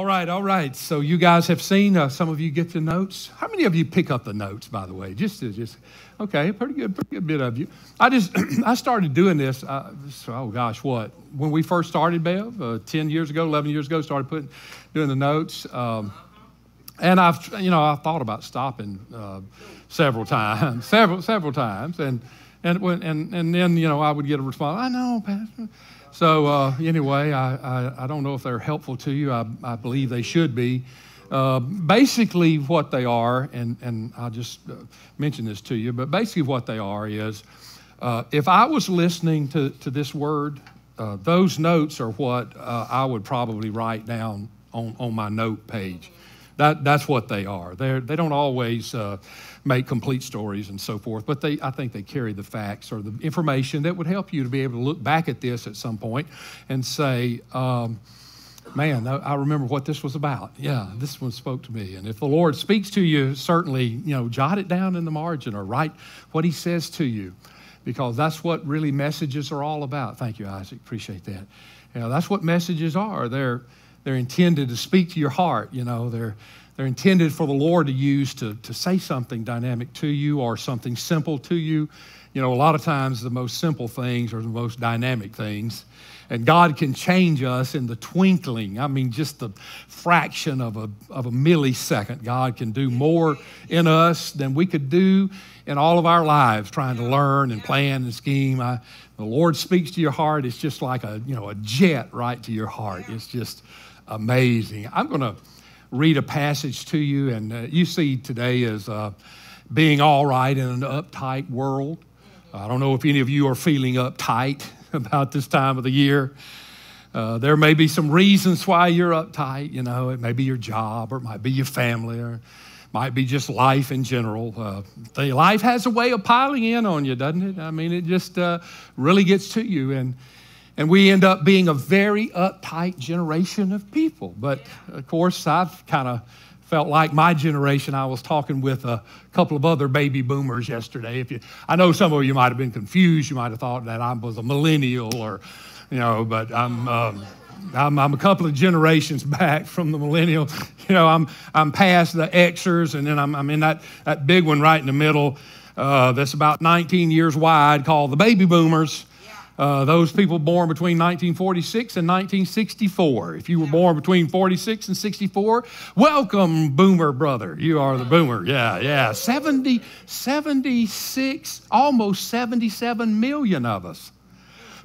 All right, all right. So you guys have seen. Uh, some of you get the notes. How many of you pick up the notes? By the way, just to, just okay, pretty good, pretty good bit of you. I just I started doing this. Uh, oh gosh, what? When we first started, Bev, uh, ten years ago, eleven years ago, started putting doing the notes. Um, and I've you know I thought about stopping uh, several times, several several times, and and when and and then you know I would get a response. I know, Pastor. So uh, anyway, I, I, I, don't know if they're helpful to you. I, I believe they should be. Uh, basically, what they are, and, and I'll just uh, mention this to you, but basically what they are is uh, if I was listening to, to this word, uh, those notes are what uh, I would probably write down on, on my note page. That, that's what they are. They're, they don't always uh, make complete stories and so forth, but they, I think they carry the facts or the information that would help you to be able to look back at this at some point and say, um, man, I remember what this was about. Yeah, this one spoke to me. And if the Lord speaks to you, certainly, you know, jot it down in the margin or write what He says to you, because that's what really messages are all about. Thank you, Isaac. Appreciate that. You know, that's what messages are. They're they're intended to speak to your heart. You know, they're, they're intended for the Lord to use to, to say something dynamic to you or something simple to you. You know, a lot of times the most simple things are the most dynamic things. And God can change us in the twinkling. I mean, just the fraction of a, of a millisecond. God can do more in us than we could do in all of our lives trying to learn and plan and scheme. I, the Lord speaks to your heart. It's just like a, you know, a jet right to your heart. It's just amazing. I'm going to read a passage to you, and uh, you see today as uh, being all right in an uptight world. I don't know if any of you are feeling uptight about this time of the year. Uh, there may be some reasons why you're uptight. You know, it may be your job, or it might be your family, or it might be just life in general. Uh, the life has a way of piling in on you, doesn't it? I mean, it just uh, really gets to you, and and we end up being a very uptight generation of people. But of course, I've kind of felt like my generation. I was talking with a couple of other baby boomers yesterday. If you, I know some of you might have been confused. You might have thought that I was a millennial, or you know, but I'm. Um, I'm, I'm, a couple of generations back from the millennial. You know, I'm, I'm past the Xers, and then I'm, I'm in that, that big one right in the middle uh, that's about 19 years wide called the baby boomers. Uh, those people born between 1946 and 1964. If you were born between 46 and 64, welcome, boomer brother. You are the boomer. Yeah, yeah. 70, 76, almost 77 million of us.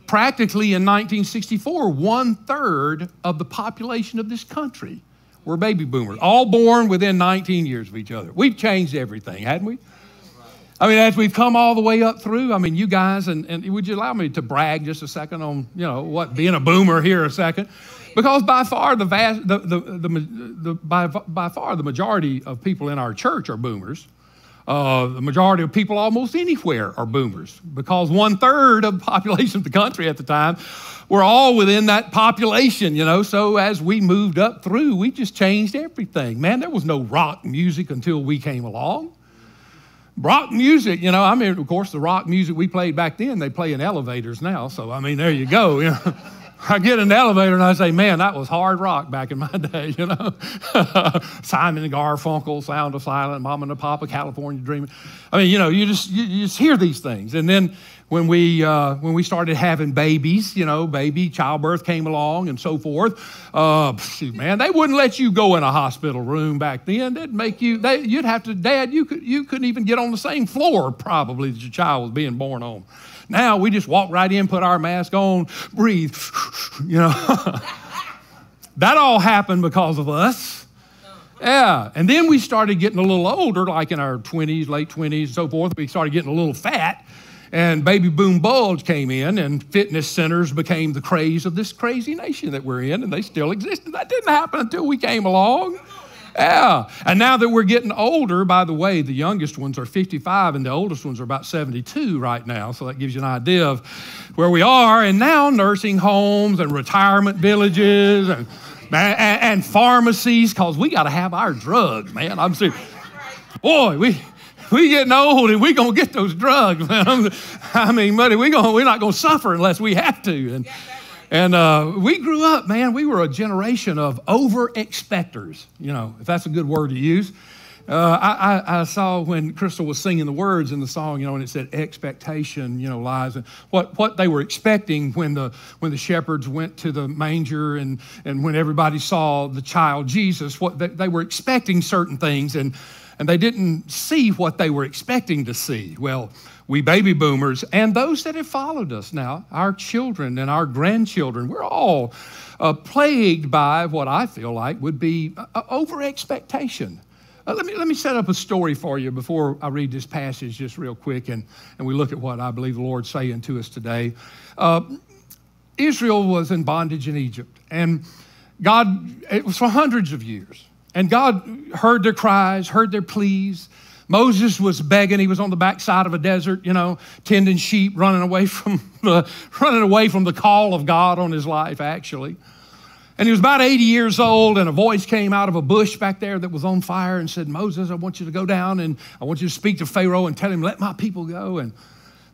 Practically in 1964, one third of the population of this country were baby boomers, all born within 19 years of each other. We've changed everything, hadn't we? I mean, as we've come all the way up through, I mean, you guys, and, and would you allow me to brag just a second on, you know, what, being a boomer here a second? Because by far the vast, the, the, the, the by, by far the majority of people in our church are boomers. Uh, the majority of people almost anywhere are boomers because one third of the population of the country at the time were all within that population, you know. So as we moved up through, we just changed everything. Man, there was no rock music until we came along rock music, you know, I mean, of course, the rock music we played back then, they play in elevators now. So, I mean, there you go. You know? I get in the elevator and I say, man, that was hard rock back in my day, you know. Simon and Garfunkel, Sound of Silence, Mama and Papa, California Dreaming. I mean, you know, you just, you, you just hear these things. And then when we, uh, when we started having babies, you know, baby, childbirth came along and so forth, uh, shoot, man, they wouldn't let you go in a hospital room back then. They'd make you, they, you'd have to, Dad, you, could, you couldn't even get on the same floor probably that your child was being born on. Now we just walk right in, put our mask on, breathe, you know. that all happened because of us. Yeah. And then we started getting a little older, like in our 20s, late 20s, and so forth. We started getting a little fat and baby boom bulge came in, and fitness centers became the craze of this crazy nation that we're in, and they still exist. that didn't happen until we came along. Yeah. And now that we're getting older, by the way, the youngest ones are 55 and the oldest ones are about 72 right now. So that gives you an idea of where we are. And now nursing homes and retirement villages and, and, and pharmacies, because we got to have our drugs, man. I'm serious. Boy, we, we getting old and we gonna get those drugs. I mean, buddy, we gonna, we're not gonna suffer unless we have to. And And uh, we grew up, man, we were a generation of over expectors, you know, if that's a good word to use. Uh, I, I, I, saw when Crystal was singing the words in the song, you know, and it said expectation, you know, lies. And what, what they were expecting when the, when the shepherds went to the manger and, and when everybody saw the child Jesus, what they, they were expecting certain things and, and they didn't see what they were expecting to see. Well, we baby boomers and those that have followed us now, our children and our grandchildren, we're all uh, plagued by what I feel like would be uh, over expectation. Uh, let, me, let me set up a story for you before I read this passage just real quick and, and we look at what I believe the Lord's saying to us today. Uh, Israel was in bondage in Egypt, and God, it was for hundreds of years. And God heard their cries, heard their pleas. Moses was begging. He was on the backside of a desert, you know, tending sheep, running away from the, running away from the call of God on his life, actually. And he was about 80 years old, and a voice came out of a bush back there that was on fire and said, Moses, I want you to go down and I want you to speak to Pharaoh and tell him, let my people go. And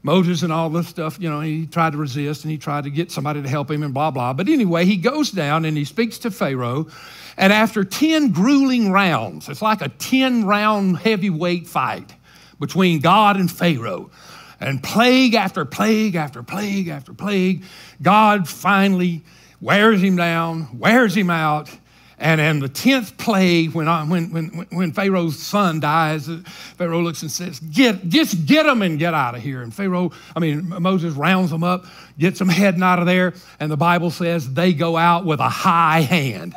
Moses and all this stuff, you know, he tried to resist and he tried to get somebody to help him and blah, blah. But anyway, he goes down and he speaks to Pharaoh. And after 10 grueling rounds, it's like a 10 round heavyweight fight between God and Pharaoh. And plague after plague after plague after plague, God finally wears him down, wears him out. And in the 10th plague, when, I, when, when, when Pharaoh's son dies, uh, Pharaoh looks and says, get, Just get them and get out of here. And Pharaoh, I mean, Moses rounds them up, gets them heading out of there. And the Bible says they go out with a high hand.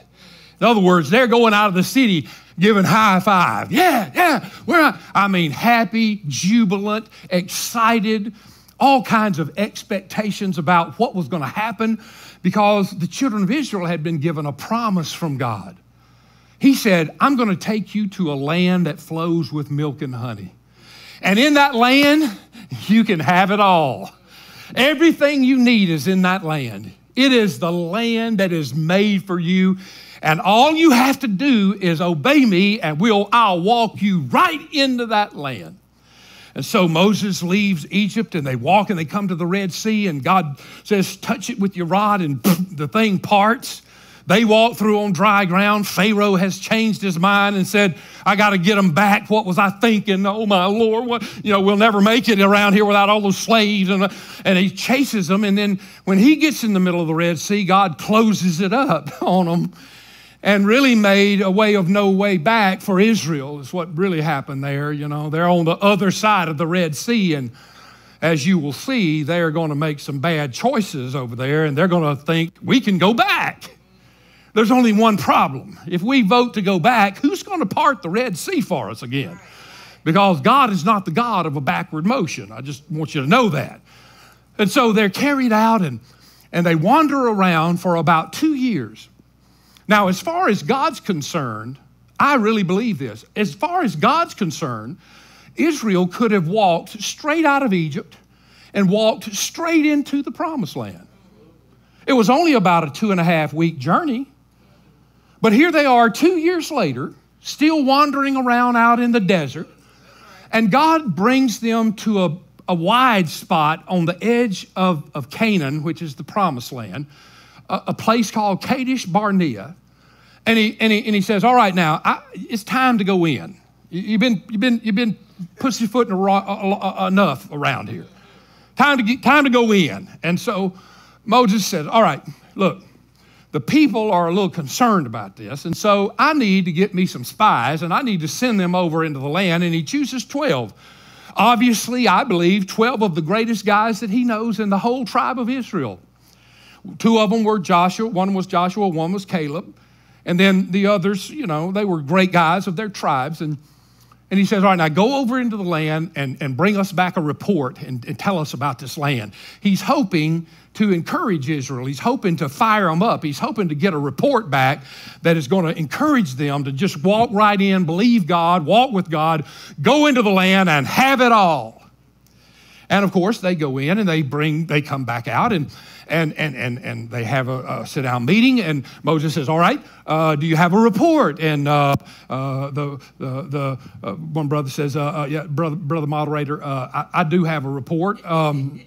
In other words, they're going out of the city giving high five. Yeah, yeah, we're I mean, happy, jubilant, excited, all kinds of expectations about what was going to happen because the children of Israel had been given a promise from God. He said, I'm going to take you to a land that flows with milk and honey. And in that land, you can have it all. Everything you need is in that land. It is the land that is made for you. And all you have to do is obey me, and we'll, I'll walk you right into that land. And so Moses leaves Egypt and they walk and they come to the Red Sea, and God says, Touch it with your rod, and the thing parts. They walk through on dry ground. Pharaoh has changed his mind and said, I got to get them back. What was I thinking? Oh, my Lord, what, you know, we'll never make it around here without all those slaves. And, uh, and he chases them. And then when he gets in the middle of the Red Sea, God closes it up on them and really made a way of no way back for Israel, is what really happened there. You know, they're on the other side of the Red Sea, and as you will see, they're going to make some bad choices over there, and they're going to think, we can go back. There's only one problem. If we vote to go back, who's going to part the Red Sea for us again? Because God is not the God of a backward motion. I just want you to know that. And so they're carried out and, and they wander around for about two years. Now, as far as God's concerned, I really believe this. As far as God's concerned, Israel could have walked straight out of Egypt and walked straight into the promised land. It was only about a two and a half week journey. But here they are two years later, still wandering around out in the desert. And God brings them to a, a wide spot on the edge of, of Canaan, which is the promised land a, a place called Kadesh Barnea. And he, and, he, and he says, All right, now, I, it's time to go in. You, have been, you've been, you've been pussyfooting enough around here. Time to, get, time to go in. And so Moses said, All right, look, the people are a little concerned about this. And so I need to get me some spies and I need to send them over into the land. And he chooses 12. Obviously, I believe 12 of the greatest guys that he knows in the whole tribe of Israel. Two of them were Joshua, one was Joshua, one was Caleb. And then the others, you know, they were great guys of their tribes. And, and he says, All right, now go over into the land and, and bring us back a report and, and tell us about this land. He's hoping to encourage Israel. He's hoping to fire them up. He's hoping to get a report back that is going to encourage them to just walk right in, believe God, walk with God, go into the land and have it all. And of course, they go in and they bring, they come back out and and and and and they have a, a sit down meeting. And Moses says, "All right, uh, do you have a report?" And uh, uh, the the, the uh, one brother says, uh, uh, "Yeah, brother, brother moderator, I, I, do have a report." Um,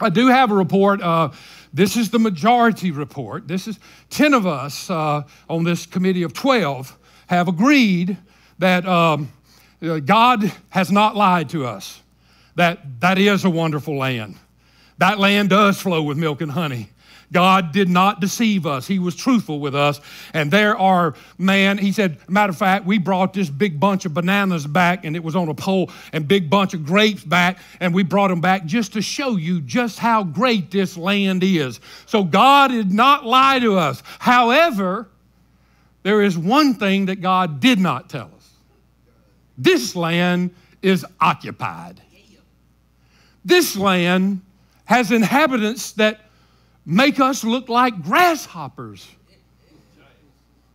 I do have a report. This is the majority report. This is 10 of us on this committee of 12 have agreed that um, God has not lied to us, that that is a wonderful land. That land does flow with milk and honey. God did not deceive us. He was truthful with us. And there are, man, he said, matter of fact, we brought this big bunch of bananas back and it was on a pole and big bunch of grapes back and we brought them back just to show you just how great this land is. So God did not lie to us. However, there is one thing that God did not tell us. This land is occupied. This land has inhabitants that make us look like grasshoppers.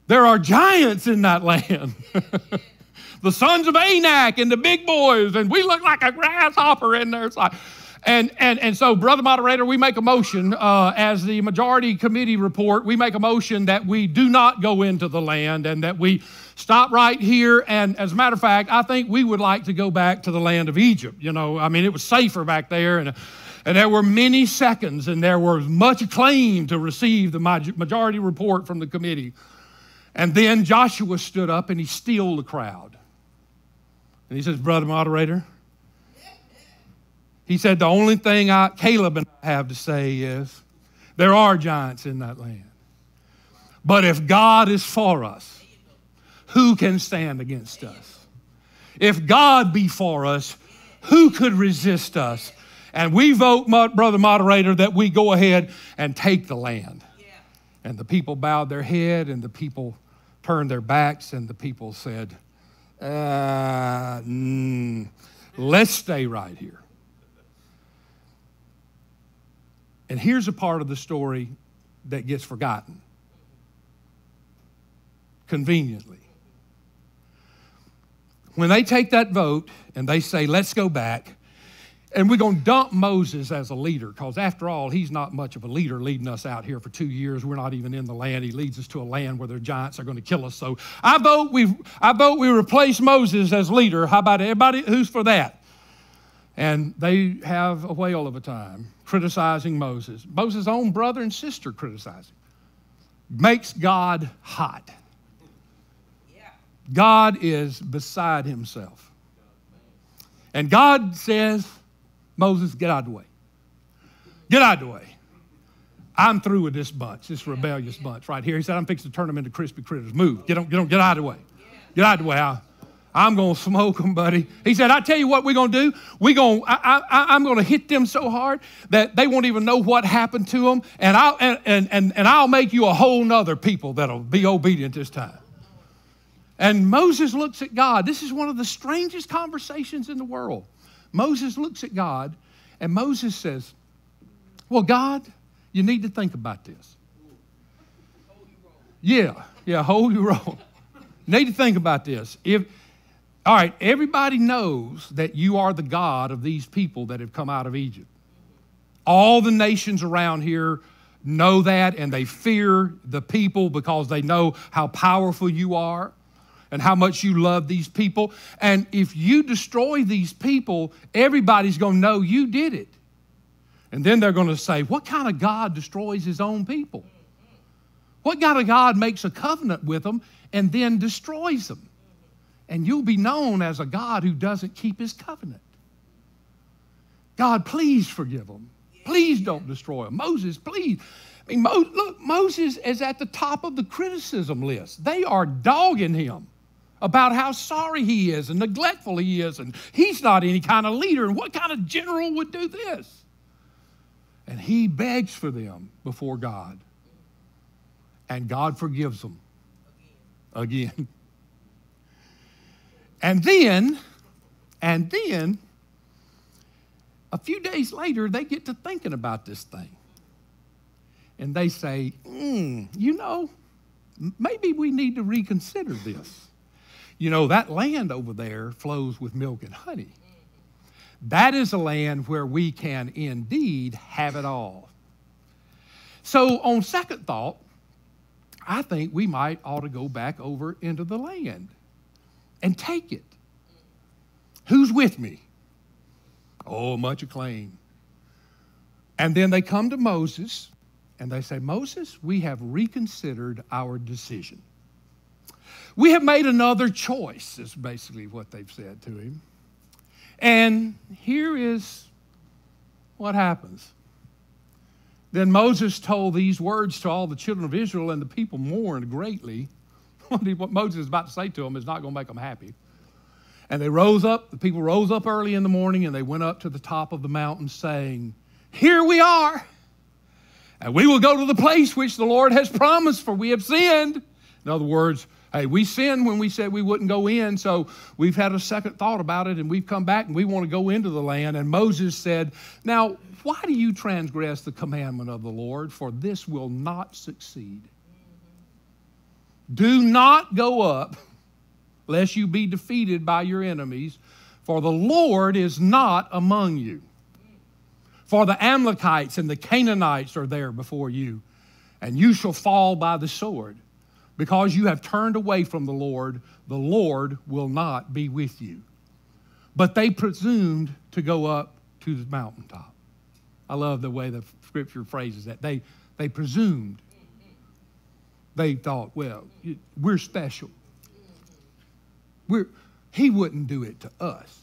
There are giants in that land. the sons of Anak and the big boys, and we look like a grasshopper in there. Like, and, and, and so, Brother Moderator, we make a motion uh, as the majority committee report, we make a motion that we do not go into the land and that we stop right here. And as a matter of fact, I think we would like to go back to the land of Egypt. You know, I mean, it was safer back there. And and there were many seconds, and there was much acclaim to receive the majority report from the committee. And then Joshua stood up and he stilled the crowd. And he says, Brother moderator, he said, The only thing I, Caleb and I have to say is there are giants in that land. But if God is for us, who can stand against us? If God be for us, who could resist us? And we vote, brother moderator, that we go ahead and take the land. Yeah. And the people bowed their head, and the people turned their backs, and the people said, uh, mm, let's stay right here. And here's a part of the story that gets forgotten conveniently. When they take that vote and they say, let's go back, and we're going to dump Moses as a leader because, after all, he's not much of a leader leading us out here for two years. We're not even in the land. He leads us to a land where the giants are going to kill us. So I vote we, I vote we replace Moses as leader. How about everybody who's for that? And they have a whale of a time criticizing Moses. Moses' own brother and sister criticizing. Makes God hot. God is beside himself. And God says, Moses, get out of the way. Get out of the way. I'm through with this bunch, this rebellious bunch right here. He said, I'm fixing to turn them into crispy critters. Move. Get, them, get, them, get out of the way. Get out of the way. I, I'm going to smoke them, buddy. He said, I tell you what we're going to do. We're going, I, I, I'm going to hit them so hard that they won't even know what happened to them. And I'll, and, and, and, and I'll make you a whole nother people that'll be obedient this time. And Moses looks at God. This is one of the strangest conversations in the world. Moses looks at God and Moses says, Well, God, you need to think about this. Yeah, yeah, hold your roll. need to think about this. If all right, everybody knows that you are the God of these people that have come out of Egypt. All the nations around here know that and they fear the people because they know how powerful you are and how much you love these people. And if you destroy these people, everybody's going to know you did it. And then they're going to say, What kind of God destroys his own people? What kind of God makes a covenant with them and then destroys them? And you'll be known as a God who doesn't keep his covenant. God, please forgive them. Please don't destroy them. Moses, please I mean, Mo, look, Moses is at the top of the criticism list. They are dogging him about how sorry he is and neglectful he is, and he's not any kind of leader. And what kind of general would do this? And he begs for them before God. And God forgives them again. And then, and then, a few days later, they get to thinking about this thing. And they say, mm, you know, maybe we need to reconsider this. You know, that land over there flows with milk and honey. That is a land where we can indeed have it all. So, on second thought, I think we might ought to go back over into the land and take it. Who's with me? Oh, much acclaim. And then they come to Moses and they say, Moses, we have reconsidered our decision. We have made another choice, is basically what they've said to him. And here is what happens. Then Moses told these words to all the children of Israel, and the people mourned greatly. what Moses is about to say to them is not going to make them happy. And they rose up, the people rose up early in the morning, and they went up to the top of the mountain, saying, Here we are, and we will go to the place which the Lord has promised, for we have sinned. In other words, Hey, we sinned when we said we wouldn't go in, so we've had a second thought about it and we've come back and we want to go into the land. And Moses said, Now, why do you transgress the commandment of the Lord? For this will not succeed. Do not go up, lest you be defeated by your enemies, for the Lord is not among you. For the Amalekites and the Canaanites are there before you, and you shall fall by the sword. Because you have turned away from the Lord, the Lord will not be with you. But they presumed to go up to the mountaintop. I love the way the scripture phrases that. They, they presumed. They thought, well, we're special. We're, he wouldn't do it to us.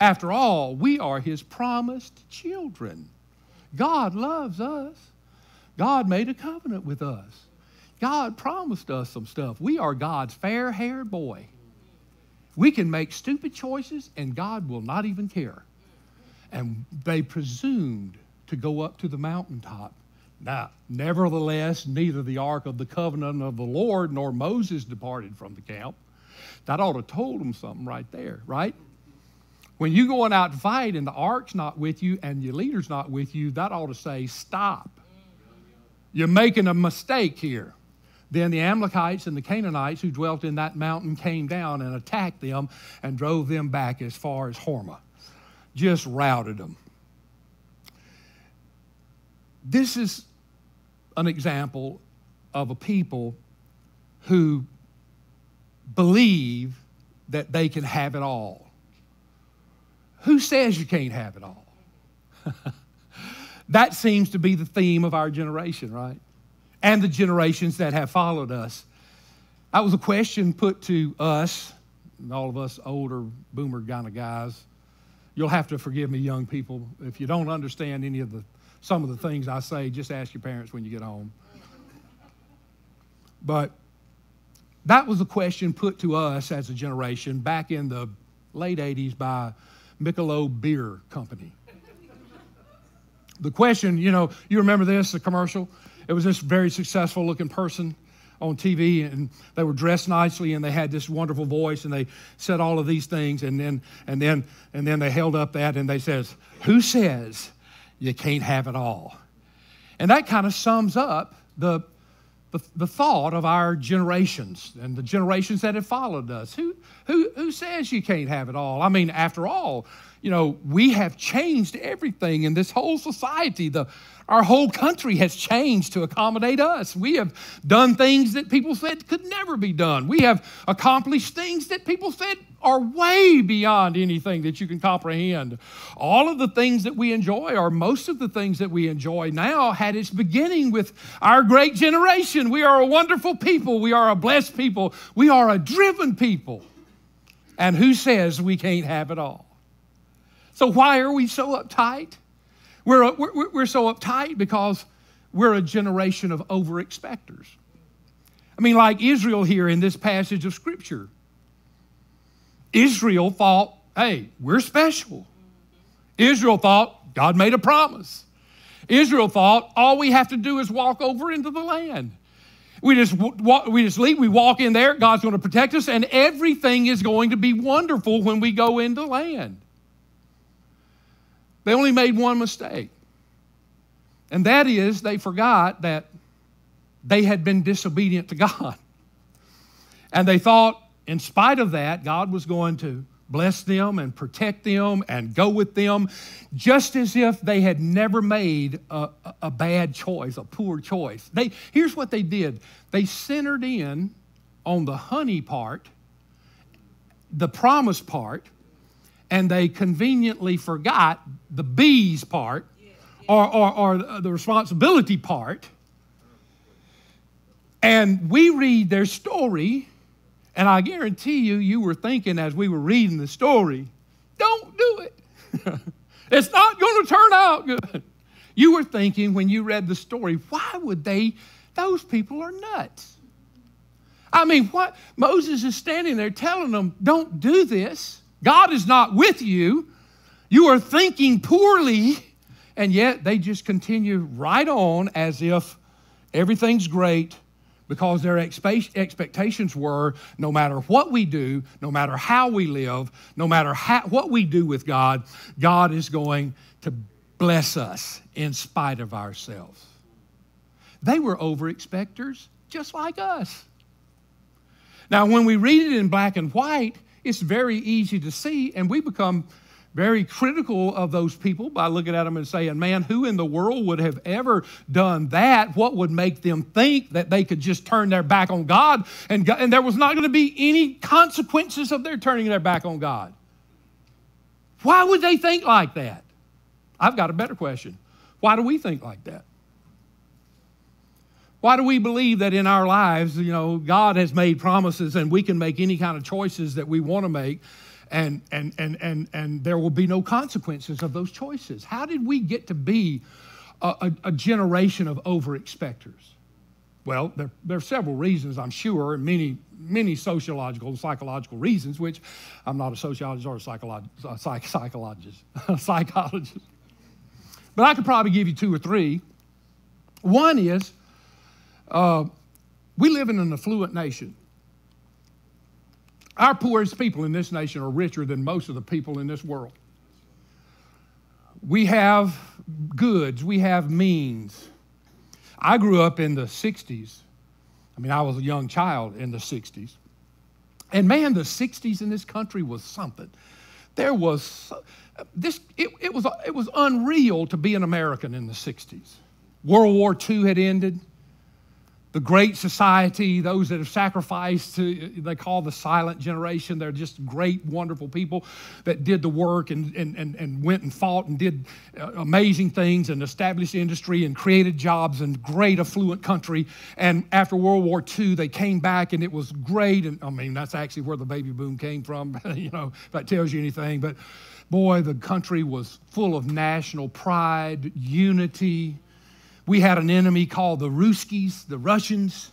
After all, we are his promised children. God loves us. God made a covenant with us. God promised us some stuff. We are God's fair haired boy. We can make stupid choices and God will not even care. And they presumed to go up to the mountaintop. Now, nevertheless, neither the ark of the covenant of the Lord nor Moses departed from the camp. That ought to told them something right there, right? When you're going out to fight and the ark's not with you and your leader's not with you, that ought to say, stop. You're making a mistake here. Then the Amalekites and the Canaanites who dwelt in that mountain came down and attacked them and drove them back as far as Hormah. Just routed them. This is an example of a people who believe that they can have it all. Who says you can't have it all? that seems to be the theme of our generation, right? And the generations that have followed us. That was a question put to us, all of us older boomer kind of guys. You'll have to forgive me, young people. If you don't understand any of the some of the things I say, just ask your parents when you get home. But that was a question put to us as a generation back in the late 80s by Michelob Beer Company. The question, you know, you remember this, the commercial? It was this very successful looking person on TV and they were dressed nicely and they had this wonderful voice and they said all of these things and then and then and then they held up that and they says, "Who says you can't have it all?" And that kind of sums up the, the, the thought of our generations and the generations that have followed us. Who, who, who says you can't have it all? I mean, after all, you know, we have changed everything in this whole society. The, our whole country has changed to accommodate us. We have done things that people said could never be done. We have accomplished things that people said are way beyond anything that you can comprehend. All of the things that we enjoy, or most of the things that we enjoy now, had its beginning with our great generation. We are a wonderful people. We are a blessed people. We are a driven people. And who says we can't have it all? So, why are we so uptight? Uh, we're, we're, we're so uptight because we're a generation of over expectors. I mean, like Israel here in this passage of Scripture. Israel thought, hey, we're special. Israel thought God made a promise. Israel thought all we have to do is walk over into the land. We just we just leave, we walk in there, God's going to protect us, and everything is going to be wonderful when we go into land. They only made one mistake. And that is they forgot that they had been disobedient to God. And they thought, in spite of that, God was going to bless them and protect them and go with them, just as if they had never made a, a bad choice, a poor choice. They, here's what they did they centered in on the honey part, the promise part, and they conveniently forgot the bees part or, or, or the responsibility part. And we read their story, and I guarantee you, you were thinking as we were reading the story, don't do it. it's not going to turn out good. You were thinking when you read the story, why would they? Those people are nuts. I mean, what? Moses is standing there telling them, don't do this. God is not with you. You are thinking poorly. And yet they just continue right on as if everything's great because their expectations were no matter what we do, no matter how we live, no matter how, what we do with God, God is going to bless us in spite of ourselves. They were over expectors just like us. Now, when we read it in black and white, it's very easy to see, and we become very critical of those people by looking at them and saying, Man, who in the world would have ever done that? What would make them think that they could just turn their back on God and, and there was not going to be any consequences of their turning their back on God? Why would they think like that? I've got a better question. Why do we think like that? Why do we believe that in our lives, you know, God has made promises and we can make any kind of choices that we want to make and, and, and, and, and there will be no consequences of those choices. How did we get to be a, a, a generation of over expectors? Well, there, there, are several reasons, I'm sure, and many, many sociological and psychological reasons, which I'm not a sociologist or a psychologist, a psych, psychologist, psychologist. But I could probably give you two or three. One is uh, we live in an affluent nation. Our poorest people in this nation are richer than most of the people in this world. We have goods, we have means. I grew up in the 60s. I mean, I was a young child in the 60s. And man, the 60s in this country was something. There was this, it, it, was, it was unreal to be an American in the 60s. World War II had ended the great society, those that have sacrificed, to, they call the silent generation. They're just great, wonderful people that did the work and, and, and, and went and fought and did uh, amazing things and established industry and created jobs and great affluent country. And after World War II, they came back and it was great. And I mean, that's actually where the baby boom came from, you know, if that tells you anything. But boy, the country was full of national pride, unity we had an enemy called the Ruskies, the Russians.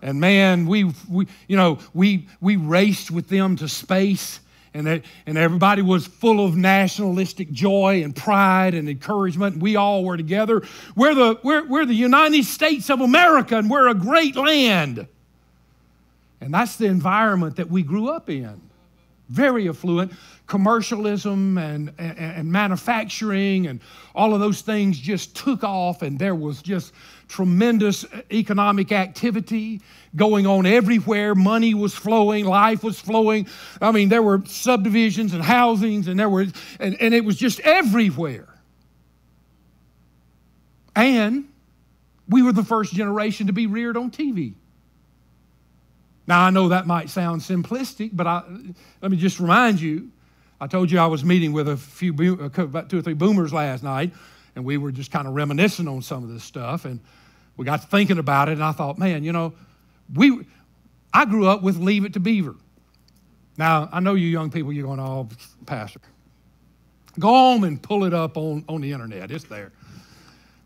And man, we, we you know, we, we raced with them to space. And, they, and everybody was full of nationalistic joy and pride and encouragement. We all were together. We're the, we're, we're the United States of America, and we're a great land. And that's the environment that we grew up in. Very affluent commercialism and, and, and, manufacturing and all of those things just took off, and there was just tremendous economic activity going on everywhere. Money was flowing, life was flowing. I mean, there were subdivisions and housings, and there were, and, and it was just everywhere. And we were the first generation to be reared on TV. Now, I know that might sound simplistic, but I, let me just remind you I told you I was meeting with a few, about two or three boomers last night, and we were just kind of reminiscing on some of this stuff, and we got thinking about it, and I thought, man, you know, we, I grew up with Leave It to Beaver. Now, I know you young people, you're going, oh, Pastor. Go home and pull it up on, on the internet. It's there.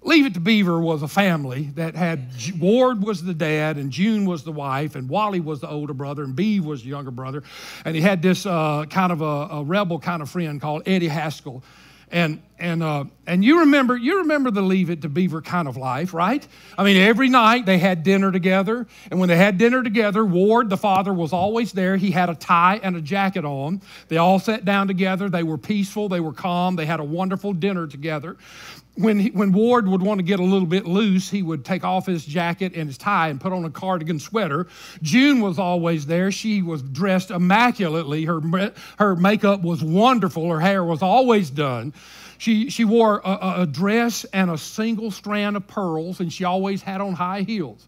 Leave It to Beaver was a family that had Ward was the dad, and June was the wife, and Wally was the older brother, and Beav was the younger brother. And he had this uh, kind of a, a, rebel kind of friend called Eddie Haskell. And, and, uh, and you remember you remember the Leave It to Beaver kind of life, right? I mean, every night they had dinner together, and when they had dinner together, Ward, the father, was always there. He had a tie and a jacket on. They all sat down together. They were peaceful. They were calm. They had a wonderful dinner together when, he, when Ward would want to get a little bit loose, he would take off his jacket and his tie and put on a cardigan sweater. June was always there. She was dressed immaculately. Her, her makeup was wonderful. Her hair was always done. She, she wore a, a dress and a single strand of pearls, and she always had on high heels.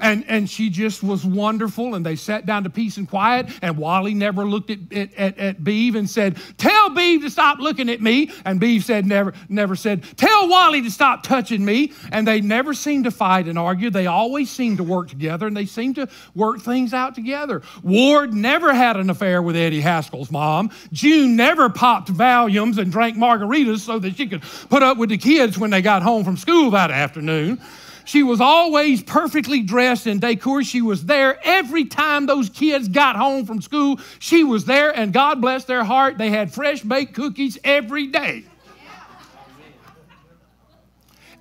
And, and she just was wonderful. And they sat down to peace and quiet. And Wally never looked at, at, at, at Beav and said, Tell Beav to stop looking at me. And Beav said, never, never said, Tell Wally to stop touching me. And they never seemed to fight and argue. They always seemed to work together and they seemed to work things out together. Ward never had an affair with Eddie Haskell's mom. June never popped Valiums and drank margaritas so that she could put up with the kids when they got home from school that afternoon. She was always perfectly dressed in decor. She was there every time those kids got home from school. She was there, and God bless their heart, they had fresh baked cookies every day.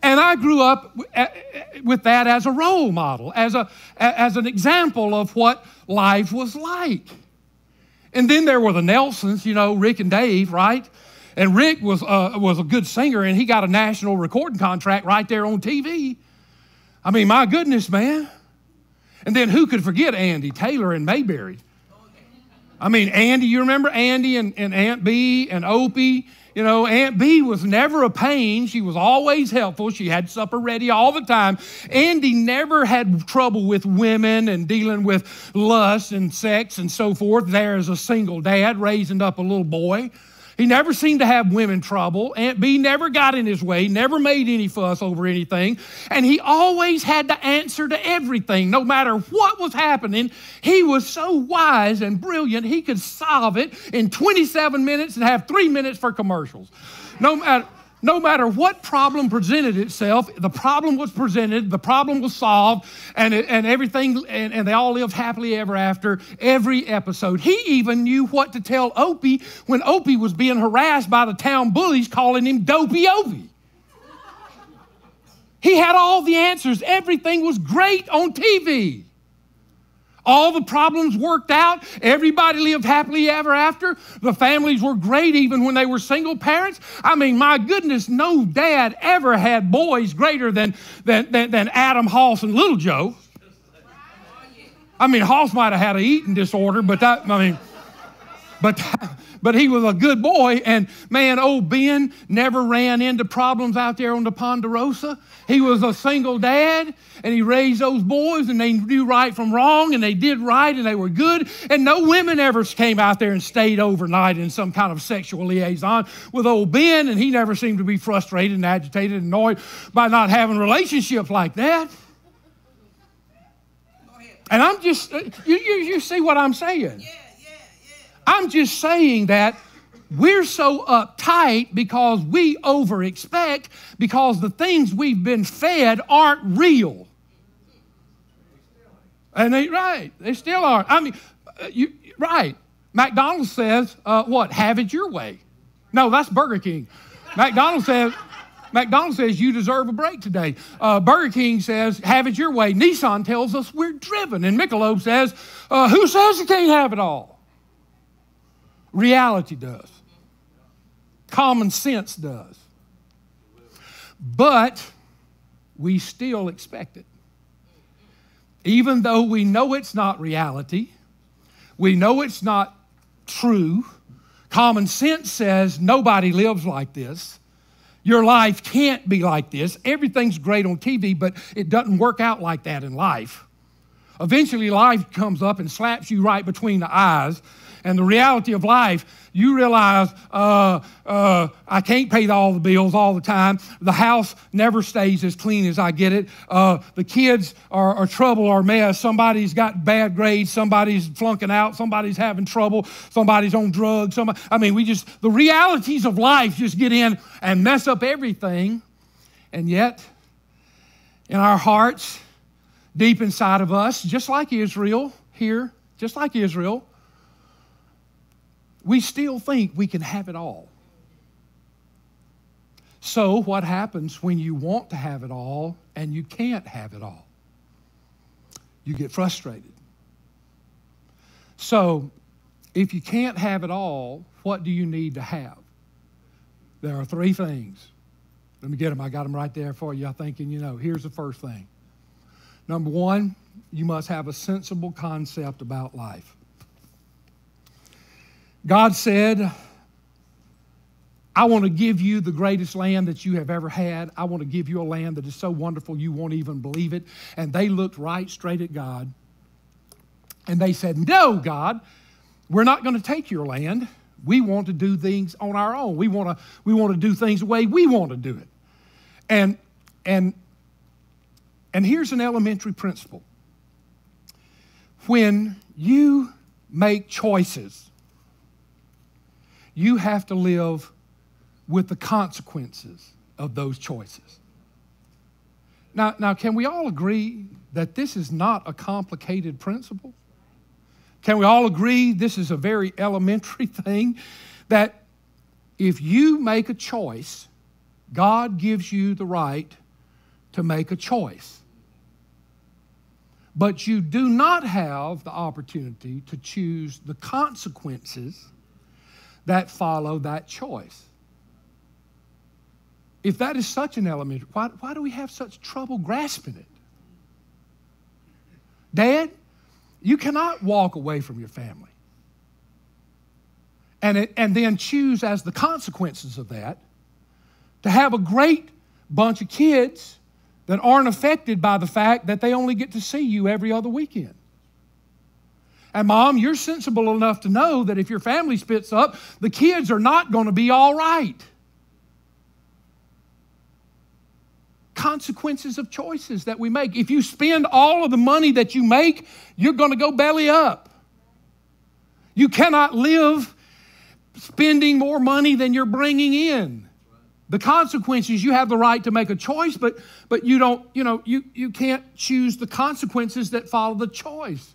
And I grew up with that as a role model, as, a, as an example of what life was like. And then there were the Nelsons, you know, Rick and Dave, right? And Rick was, uh, was a good singer, and he got a national recording contract right there on TV. I mean, my goodness, man. And then who could forget Andy Taylor and Mayberry? I mean, Andy, you remember Andy and, and Aunt Bee and Opie? You know, Aunt Bee was never a pain. She was always helpful. She had supper ready all the time. Andy never had trouble with women and dealing with lust and sex and so forth there as a single dad raising up a little boy. He never seemed to have women trouble. Aunt Bee never got in his way, never made any fuss over anything. And he always had the answer to everything, no matter what was happening. He was so wise and brilliant, he could solve it in 27 minutes and have three minutes for commercials. No matter. No matter what problem presented itself, the problem was presented, the problem was solved, and, it, and everything, and, and they all lived happily ever after every episode. He even knew what to tell Opie when Opie was being harassed by the town bullies calling him Dopey Opie. He had all the answers. Everything was great on TV. All the problems worked out. Everybody lived happily ever after. The families were great even when they were single parents. I mean, my goodness, no dad ever had boys greater than, than, than, than Adam Hoss and Little Joe. I mean, Hoss might have had an eating disorder, but that, I mean, but but he was a good boy. And man, old Ben never ran into problems out there on the Ponderosa. He was a single dad and he raised those boys and they knew right from wrong and they did right and they were good. And no women ever came out there and stayed overnight in some kind of sexual liaison with old Ben. And he never seemed to be frustrated and agitated and annoyed by not having relationships like that. And I'm just, uh, you, you, you see what I'm saying? Yeah. I'm just saying that we're so uptight because we over expect because the things we've been fed aren't real. And they, right, they still aren't. I mean, uh, you, right. McDonald's says, uh, what? Have it your way. No, that's Burger King. McDonald's says, McDonald's says you deserve a break today. Uh, Burger King says, have it your way. Nissan tells us we're driven. And Michelob says, uh, who says you can't have it all? Reality does. Common sense does. But we still expect it. Even though we know it's not reality, we know it's not true. Common sense says nobody lives like this. Your life can't be like this. Everything's great on TV, but it doesn't work out like that in life. Eventually, life comes up and slaps you right between the eyes and the reality of life, you realize uh, uh, I can't pay all the bills all the time. The house never stays as clean as I get it. Uh, the kids are, are trouble or mess. Somebody's got bad grades. Somebody's flunking out. Somebody's having trouble. Somebody's on drugs. Somebody, I mean, we just, the realities of life just get in and mess up everything. And yet, in our hearts, deep inside of us, just like Israel here, just like Israel, we still think we can have it all. So, what happens when you want to have it all and you can't have it all? You get frustrated. So, if you can't have it all, what do you need to have? There are three things. Let me get them. I got them right there for you. I'm thinking, you know, here's the first thing. Number one, you must have a sensible concept about life. God said, I want to give you the greatest land that you have ever had. I want to give you a land that is so wonderful you won't even believe it. And they looked right straight at God and they said, No, God, we're not going to take your land. We want to do things on our own. We want to, we want to do things the way we want to do it. And, and, and here's an elementary principle when you make choices, you have to live with the consequences of those choices. Now, now, can we all agree that this is not a complicated principle? Can we all agree this is a very elementary thing? That if you make a choice, God gives you the right to make a choice. But you do not have the opportunity to choose the consequences that follow that choice. If that is such an element, why, why do we have such trouble grasping it? Dad, you cannot walk away from your family and, it, and then choose as the consequences of that to have a great bunch of kids that aren't affected by the fact that they only get to see you every other weekend. And mom, you're sensible enough to know that if your family splits up, the kids are not going to be all right. consequences of choices that we make. If you spend all of the money that you make, you're going to go belly up. You cannot live spending more money than you're bringing in. The consequences, you have the right to make a choice, but, but you don't, you know, you, you can't choose the consequences that follow the choice.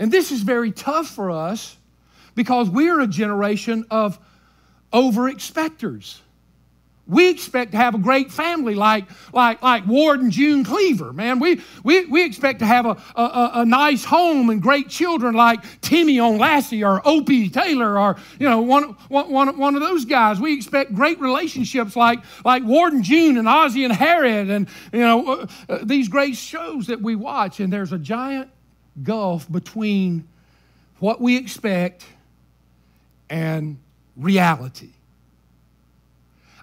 And this is very tough for us because we're a generation of over expectors. We expect to have a great family like, like, like Ward and June Cleaver, man. We, we, we expect to have a, a, a nice home and great children like Timmy on Lassie or Opie Taylor or, you know, one, one, one of those guys. We expect great relationships like, like Ward and June and Ozzie and Harriet and, you know, uh, uh, these great shows that we watch. And there's a giant gulf between what we expect and reality.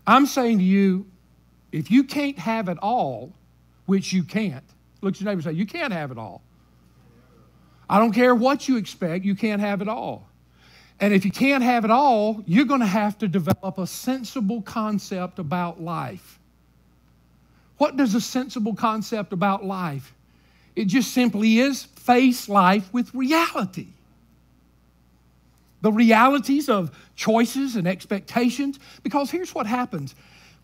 I'm saying to you, if you can't have it all, which you can't, look at your neighbor and say, You can't have it all. I don't care what you expect, you can't have it all. And if you can't have it all, you're going to have to develop a sensible concept about life. What does a sensible concept about life? It just simply is face life with reality the realities of choices and expectations. Because here's what happens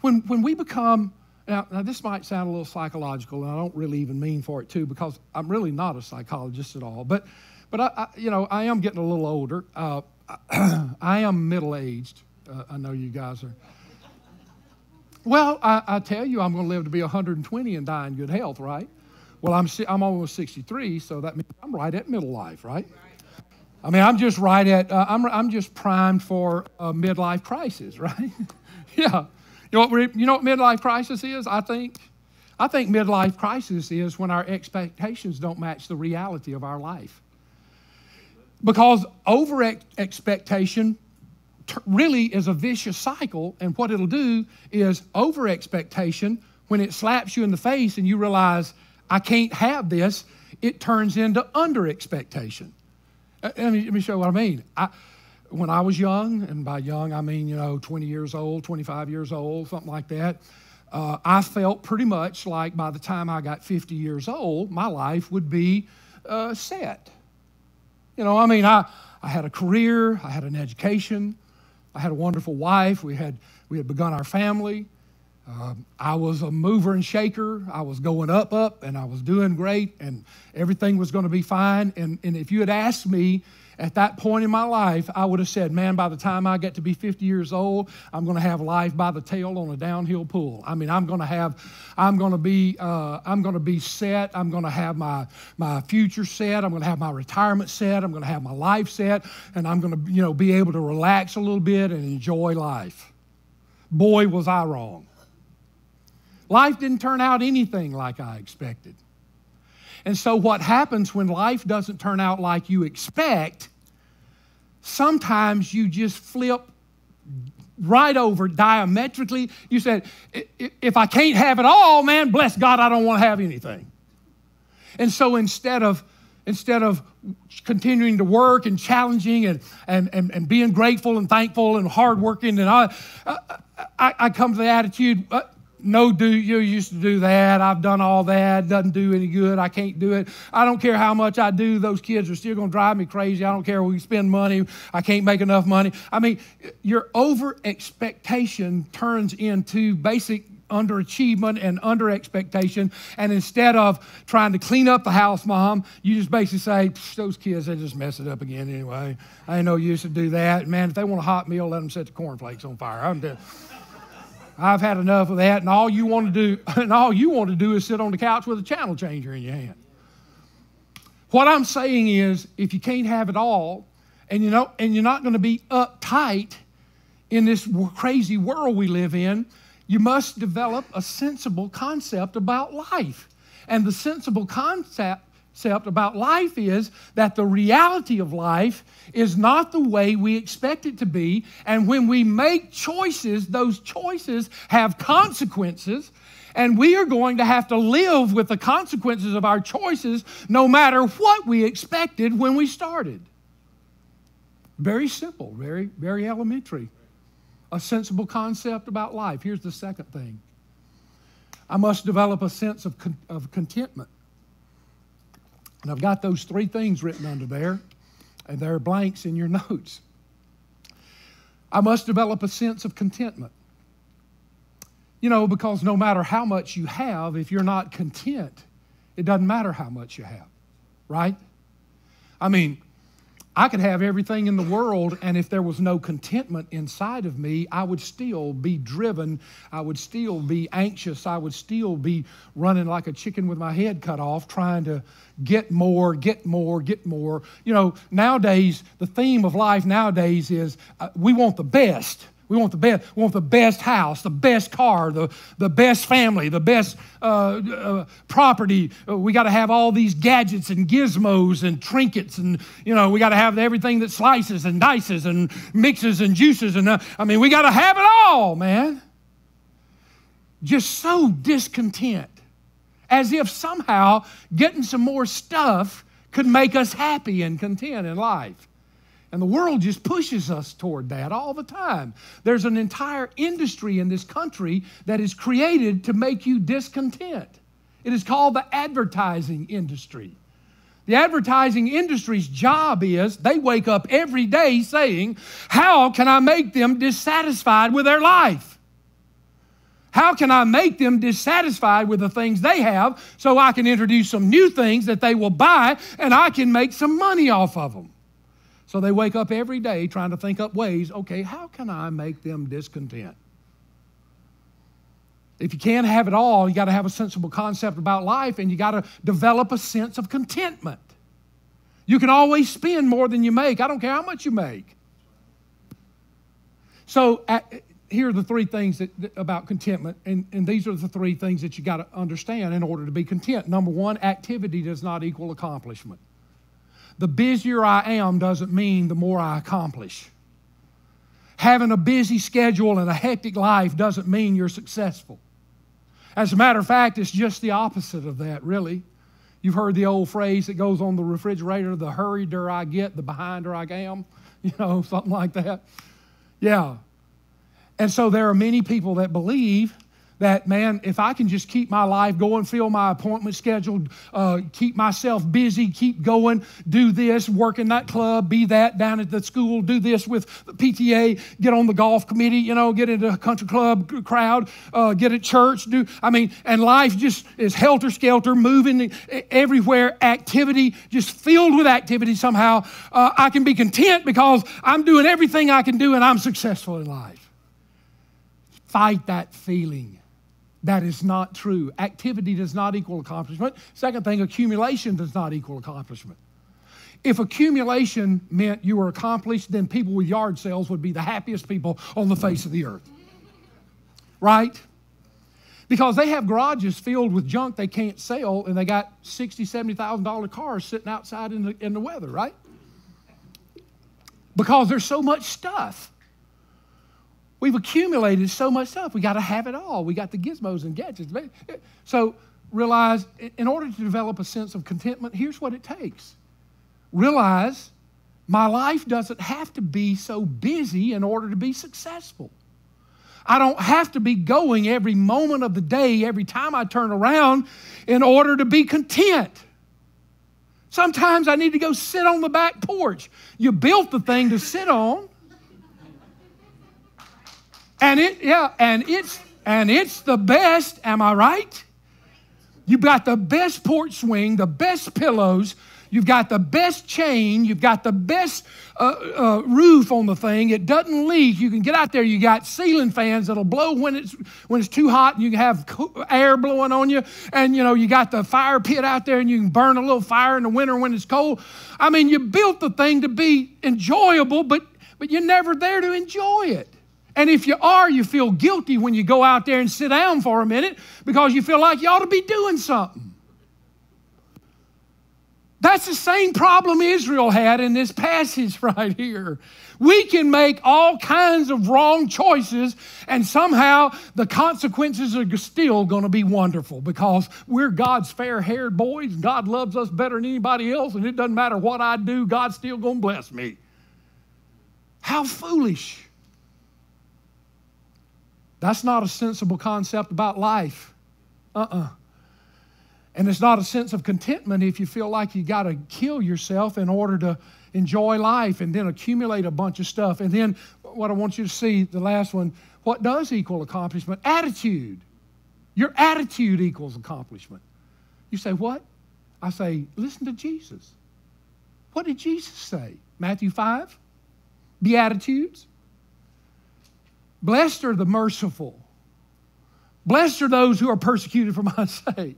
when, when we become, now, now, this might sound a little psychological, and I don't really even mean for it to, because I'm really not a psychologist at all. But, but I, I you know, I am getting a little older. Uh, I am middle aged. Uh, I know you guys are. Well, I, I tell you, I'm going to live to be 120 and die in good health, right? Well, I'm, I'm almost 63, so that means I'm right at middle life, right? I mean, I'm just right at, uh, I'm, I'm just primed for a midlife crisis, right? yeah. You know, what, you know what midlife crisis is? I think, I think midlife crisis is when our expectations don't match the reality of our life. Because over expectation really is a vicious cycle, and what it'll do is over expectation, when it slaps you in the face and you realize, I can't have this, it turns into under expectation. Uh, let me, let me show you what I mean. I, when I was young, and by young I mean, you know, 20 years old, 25 years old, something like that, uh, I felt pretty much like by the time I got 50 years old, my life would be uh, set. You know, I mean, I, I had a career, I had an education, I had a wonderful wife, we had, we had begun our family. Um, I was a mover and shaker. I was going up, up, and I was doing great, and everything was going to be fine. And, and if you had asked me at that point in my life, I would have said, Man, by the time I get to be 50 years old, I'm going to have life by the tail on a downhill pool. I mean, I'm going to have, I'm going to be, uh, I'm going to be set. I'm going to have my, my future set. I'm going to have my retirement set. I'm going to have my life set, and I'm going to, you know, be able to relax a little bit and enjoy life. Boy, was I wrong. Life didn't turn out anything like I expected. And so, what happens when life doesn't turn out like you expect, sometimes you just flip right over diametrically. You said, if I can't have it all, man, bless God, I don't want to have anything. And so instead of instead of continuing to work and challenging and, and, and, and being grateful and thankful and hardworking, and I, I, I come to the attitude, uh, no, do you used to do that. I've done all that. Doesn't do any good. I can't do it. I don't care how much I do. Those kids are still going to drive me crazy. I don't care. We spend money. I can't make enough money. I mean, your over expectation turns into basic underachievement and under expectation. And instead of trying to clean up the house, mom, you just basically say, those kids, they just mess it up again anyway. I ain't no use to do that. Man, if they want a hot meal, let them set the cornflakes on fire. I'm dead. I've had enough of that, and all you want to do, and all you want to do is sit on the couch with a channel changer in your hand. What I'm saying is, if you can't have it all, and you know, and you're not going to be uptight in this crazy world we live in, you must develop a sensible concept about life. And the sensible concept concept about life is that the reality of life is not the way we expect it to be. And when we make choices, those choices have consequences. And we are going to have to live with the consequences of our choices no matter what we expected when we started. Very simple, very, very elementary. A sensible concept about life. Here's the second thing I must develop a sense of, con- of contentment. And I've got those three things written under there, and there are blanks in your notes. I must develop a sense of contentment. You know, because no matter how much you have, if you're not content, it doesn't matter how much you have, right? I mean, I could have everything in the world, and if there was no contentment inside of me, I would still be driven. I would still be anxious. I would still be running like a chicken with my head cut off, trying to get more, get more, get more. You know, nowadays, the theme of life nowadays is uh, we want the best. We want the best. We want the best house, the best car, the, the best family, the best uh, uh, property. Uh, we got to have all these gadgets and gizmos and trinkets, and you know we got to have everything that slices and dices and mixes and juices. And uh, I mean, we got to have it all, man. Just so discontent, as if somehow getting some more stuff could make us happy and content in life. And the world just pushes us toward that all the time. There's an entire industry in this country that is created to make you discontent. It is called the advertising industry. The advertising industry's job is they wake up every day saying, How can I make them dissatisfied with their life? How can I make them dissatisfied with the things they have so I can introduce some new things that they will buy and I can make some money off of them? So they wake up every day trying to think up ways okay, how can I make them discontent? If you can't have it all, you got to have a sensible concept about life and you got to develop a sense of contentment. You can always spend more than you make. I don't care how much you make. So, at, here are the three things that, that, about contentment, and, and these are the three things that you got to understand in order to be content. Number one, activity does not equal accomplishment the busier I am doesn't mean the more I accomplish. Having a busy schedule and a hectic life doesn't mean you're successful. As a matter of fact, it's just the opposite of that, really. You've heard the old phrase that goes on the refrigerator the hurrieder I get, the behinder I am, you know, something like that. Yeah. And so there are many people that believe that, man, if I can just keep my life going, fill my appointment schedule, uh, keep myself busy, keep going, do this, work in that club, be that down at the school, do this with the PTA, get on the golf committee, you know, get into a country club crowd, uh, get at church, do, I mean, and life just is helter skelter, moving everywhere, activity, just filled with activity somehow. Uh, I can be content because I'm doing everything I can do and I'm successful in life. Fight that feeling. That is not true. Activity does not equal accomplishment. Second thing, accumulation does not equal accomplishment. If accumulation meant you were accomplished, then people with yard sales would be the happiest people on the face of the earth. Right? Because they have garages filled with junk they can't sell, and they got sixty, seventy thousand dollar cars sitting outside in the, in the weather, right? Because there's so much stuff. We've accumulated so much stuff. We got to have it all. We got the gizmos and gadgets. Uh, so realize in order to develop a sense of contentment, here's what it takes. Realize my life doesn't have to be so busy in order to be successful. I don't have to be going every moment of the day, every time I turn around, in order to be content. Sometimes I need to go sit on the back porch. You built the thing to sit on. And it, yeah, and it's and it's the best, am I right? You've got the best porch swing, the best pillows, You've got the best chain. You've got the best uh, uh, roof on the thing. It doesn't leak. You can get out there. You got ceiling fans that'll blow when it's when it's too hot, and you can have air blowing on you. And you know you got the fire pit out there, and you can burn a little fire in the winter when it's cold. I mean, you built the thing to be enjoyable, but but you're never there to enjoy it. And if you are, you feel guilty when you go out there and sit down for a minute because you feel like you ought to be doing something. That's the same problem Israel had in this passage right here. We can make all kinds of wrong choices, and somehow the consequences are still going to be wonderful because we're God's fair haired boys. God loves us better than anybody else, and it doesn't matter what I do, God's still going to bless me. How foolish. That's not a sensible concept about life. Uh uh-uh. uh and it's not a sense of contentment if you feel like you got to kill yourself in order to enjoy life and then accumulate a bunch of stuff. And then what I want you to see, the last one, what does equal accomplishment? Attitude. Your attitude equals accomplishment. You say, what? I say, listen to Jesus. What did Jesus say? Matthew 5? Beatitudes. Blessed are the merciful. Blessed are those who are persecuted for my sake.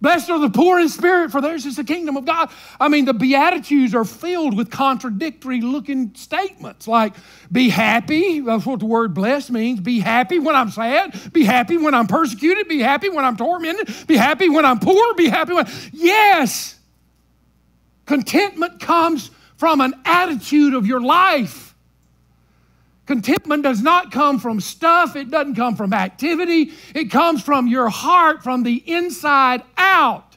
Blessed are the poor in spirit, for theirs is the kingdom of God. I mean, the Beatitudes are filled with contradictory looking statements like, be happy. That's what the word blessed means. Be happy when I'm sad. Be happy when I'm persecuted. Be happy when I'm tormented. Be happy when I'm poor. Be happy when. Yes! Contentment comes from an attitude of your life. Contentment does not come from stuff, it doesn't come from activity, it comes from your heart, from the inside out.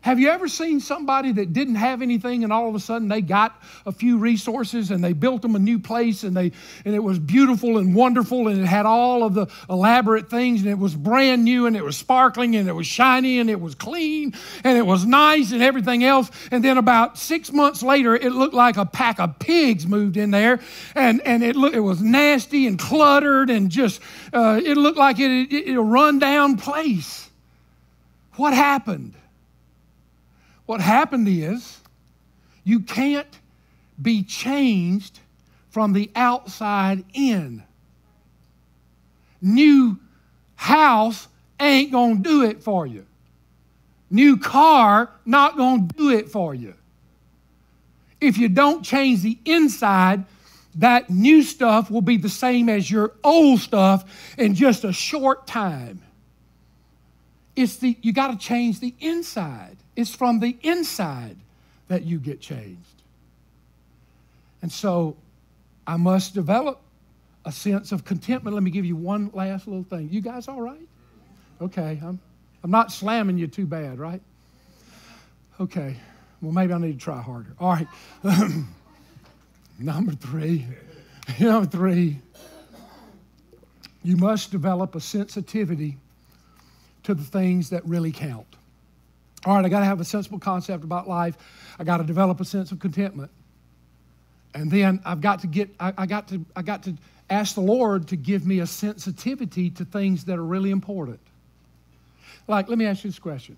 Have you ever seen somebody that didn't have anything and all of a sudden they got a few resources and they built them a new place and they and it was beautiful and wonderful and it had all of the elaborate things and it was brand new and it was sparkling and it was shiny and it was clean and it was nice and everything else and then about 6 months later it looked like a pack of pigs moved in there and and it it was nasty and cluttered and just uh, it looked like it, it, it a run down place. What happened? What happened is you can't be changed from the outside in. New house ain't going to do it for you. New car not going to do it for you. If you don't change the inside, that new stuff will be the same as your old stuff in just a short time. It's the you got to change the inside. It's from the inside that you get changed. And so I must develop a sense of contentment. Let me give you one last little thing. You guys all right? Okay, I'm, I'm not slamming you too bad, right? Okay, well, maybe I need to try harder. All right. Number three. Number three. You must develop a sensitivity to the things that really count. All right, I got to have a sensible concept about life. I got to develop a sense of contentment. And then I've got to get, I, I, got to, I got to ask the Lord to give me a sensitivity to things that are really important. Like, let me ask you this question.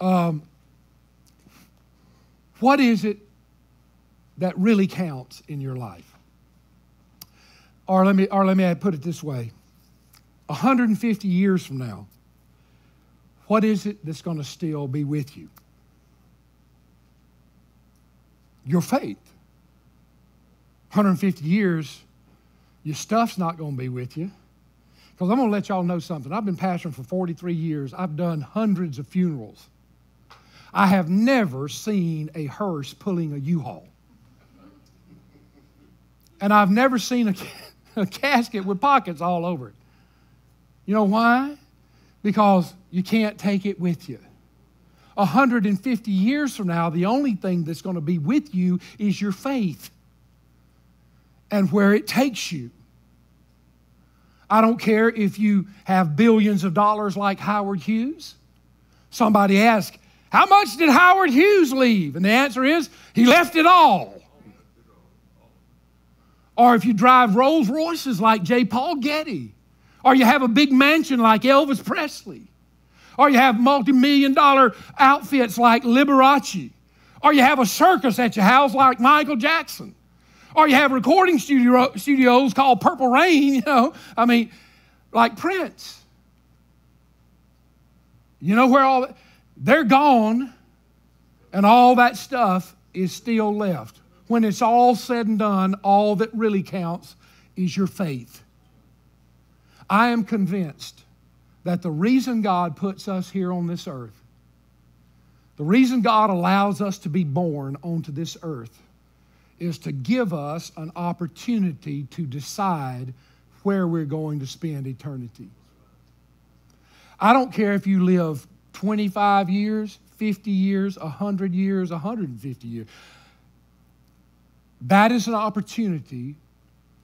Um, what is it that really counts in your life? Or let me, or let me put it this way 150 years from now, what is it that's going to still be with you? Your faith. 150 years, your stuff's not going to be with you. Because I'm going to let y'all know something. I've been pastoring for 43 years, I've done hundreds of funerals. I have never seen a hearse pulling a U Haul. And I've never seen a, a casket with pockets all over it. You know why? Because you can't take it with you. 150 years from now, the only thing that's going to be with you is your faith and where it takes you. I don't care if you have billions of dollars like Howard Hughes. Somebody asked, How much did Howard Hughes leave? And the answer is, He left it all. Or if you drive Rolls Royces like J. Paul Getty, or you have a big mansion like Elvis Presley, or you have multi million dollar outfits like Liberace, or you have a circus at your house like Michael Jackson, or you have recording studio, studios called Purple Rain, you know, I mean, like Prince. You know where all they're gone, and all that stuff is still left. When it's all said and done, all that really counts is your faith. I am convinced that the reason God puts us here on this earth, the reason God allows us to be born onto this earth, is to give us an opportunity to decide where we're going to spend eternity. I don't care if you live 25 years, 50 years, 100 years, 150 years. That is an opportunity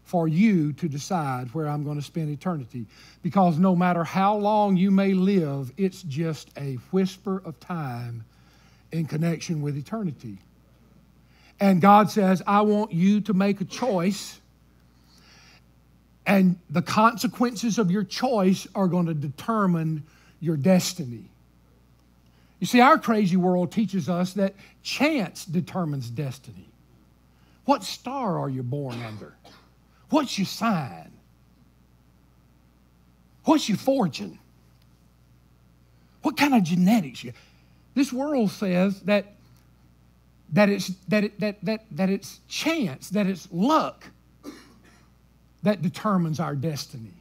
for you to decide where I'm going to spend eternity. Because no matter how long you may live, it's just a whisper of time in connection with eternity. And God says, I want you to make a choice, and the consequences of your choice are going to determine your destiny. You see, our crazy world teaches us that chance determines destiny. What star are you born under? What's your sign? What's your fortune? What kind of genetics? You, this world says that, that, it's, that, it, that, that, that it's chance, that it's luck that determines our destiny.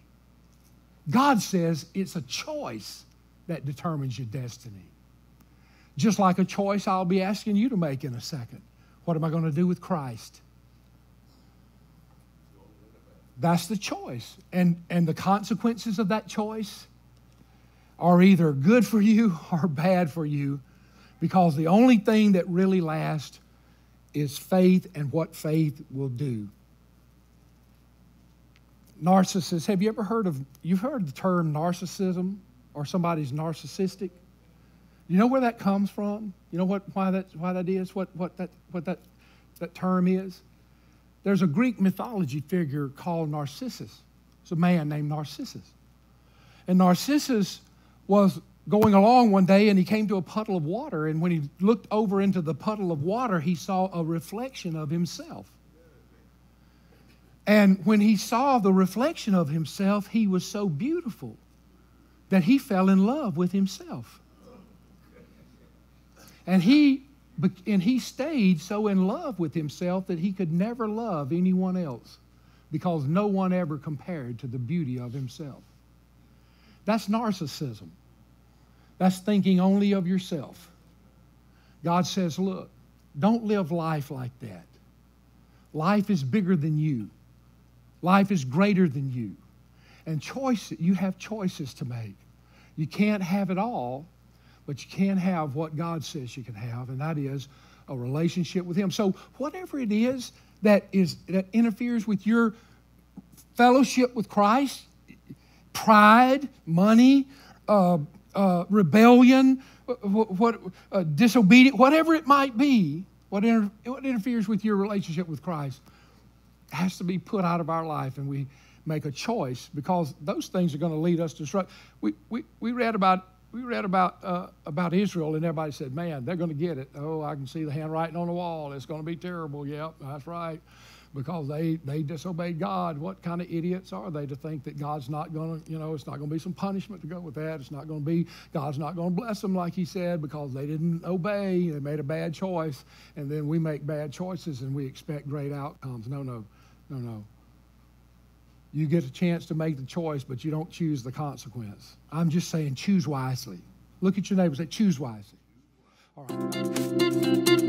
God says it's a choice that determines your destiny. Just like a choice I'll be asking you to make in a second. What am I going to do with Christ? That's the choice. And, and the consequences of that choice are either good for you or bad for you because the only thing that really lasts is faith and what faith will do. Narcissists, have you ever heard of, you've heard the term narcissism or somebody's narcissistic? You know where that comes from? You know what, why, that, why that is? What, what, that, what that, that term is? There's a Greek mythology figure called Narcissus. It's a man named Narcissus. And Narcissus was going along one day and he came to a puddle of water. And when he looked over into the puddle of water, he saw a reflection of himself. And when he saw the reflection of himself, he was so beautiful that he fell in love with himself. And he and he stayed so in love with himself that he could never love anyone else because no one ever compared to the beauty of himself. That's narcissism. That's thinking only of yourself. God says, look, don't live life like that. Life is bigger than you. Life is greater than you. And choice, you have choices to make. You can't have it all, but you can have what God says you can have, and that is a relationship with Him. So, whatever it is that is that interferes with your fellowship with Christ, pride, money, uh, uh, rebellion, what, uh, disobedience, whatever it might be, what, inter- what interferes with your relationship with Christ, has to be put out of our life, and we make a choice because those things are going to lead us to destruction. We, we, we read about we read about, uh, about Israel, and everybody said, Man, they're going to get it. Oh, I can see the handwriting on the wall. It's going to be terrible. Yep, that's right. Because they, they disobeyed God. What kind of idiots are they to think that God's not going to, you know, it's not going to be some punishment to go with that. It's not going to be, God's not going to bless them like He said because they didn't obey. They made a bad choice. And then we make bad choices and we expect great outcomes. No, no, no, no. You get a chance to make the choice, but you don't choose the consequence. I'm just saying, choose wisely. Look at your neighbor and say, choose wisely. All right.